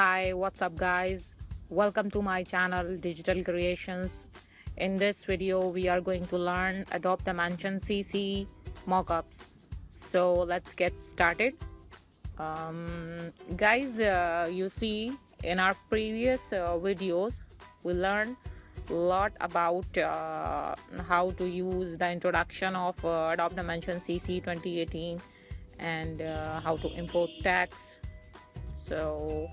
Hi, what's up, guys? Welcome to my channel Digital Creations. In this video, we are going to learn Adobe Dimension CC mockups. So let's get started. Um, guys, uh, you see in our previous uh, videos, we learned a lot about uh, how to use the introduction of uh, Adobe Dimension CC 2018 and uh, how to import text so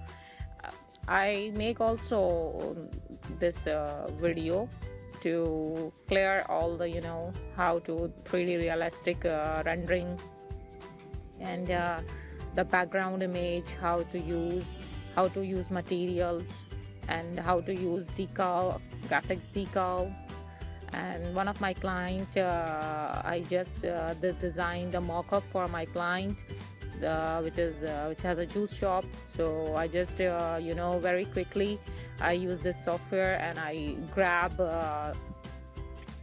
i make also this uh, video to clear all the you know how to 3d realistic uh, rendering and uh, the background image how to use how to use materials and how to use decal graphics decal. And one of my client uh, i just uh, designed a mock-up for my client uh, which is uh, which has a juice shop. So i just uh, you know very quickly i use this software and i grab uh,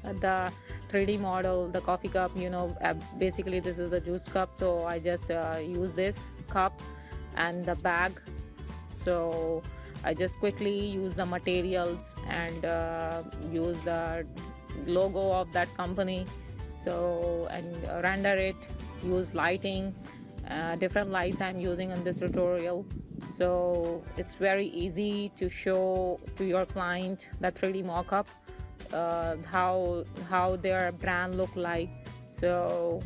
the 3d model the coffee cup you know uh, basically this is the juice cup. So i just uh, use this cup and the bag. So i just quickly use the materials and use the logo of that company. So and render it use lighting uh, different lights I'm using in this tutorial. So it's very easy to show to your client that 3d mockup uh, how how their brand look like. So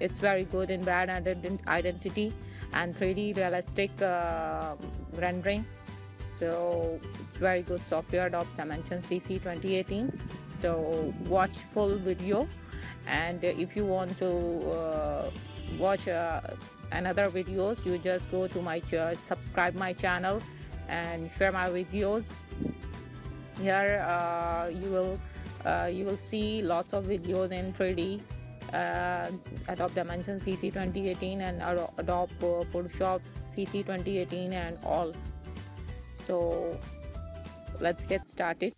it's very good in brand identity and 3d realistic uh, rendering. So it's very good software adobe dimension cc 2018 so watch full video. And if you want to uh, watch uh, another videos you just go to my church subscribe my channel and share my videos. Here uh, you will uh, you will see lots of videos in 3d uh, Adobe Dimension CC 2018 and Adobe Photoshop CC 2018 and all. So let's get started